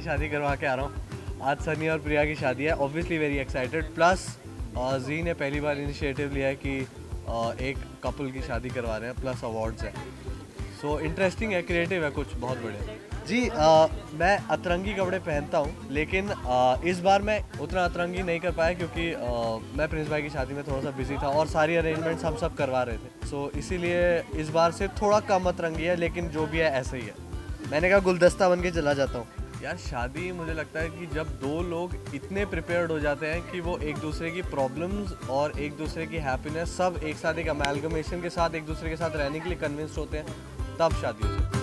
शादी करवा के आ रहा हूँ। आज सनी और प्रिया की शादी है ऑब्वियसली वेरी एक्साइटेड प्लस जी ने पहली बार इनिशिएटिव लिया है कि एक कपल की शादी करवा रहे हैं प्लस अवार्ड्स है। सो इंटरेस्टिंग है क्रिएटिव है कुछ बहुत बढ़िया। जी आ, मैं अतरंगी कपड़े पहनता हूँ लेकिन आ, इस बार मैं उतना अतरंगी नहीं कर पाया क्योंकि आ, मैं प्रिंस भाई की शादी में थोड़ा सा बिज़ी था और सारी अरेंजमेंट्स हम सब करवा रहे थे। सो so, इसीलिए इस बार से थोड़ा कम अतरंगी है लेकिन जो भी है ऐसे ही है। मैंने कहा गुलदस्ता बन के चला जाता हूँ। यार, शादी मुझे लगता है कि जब दो लोग इतने प्रिपेयर्ड हो जाते हैं कि वो एक दूसरे की प्रॉब्लम्स और एक दूसरे की हैप्पीनेस सब एक साथ एक अमेलगमेशन के साथ, एक दूसरे के साथ रहने के लिए कन्विंस्ड होते हैं, तब शादी हो सकती है।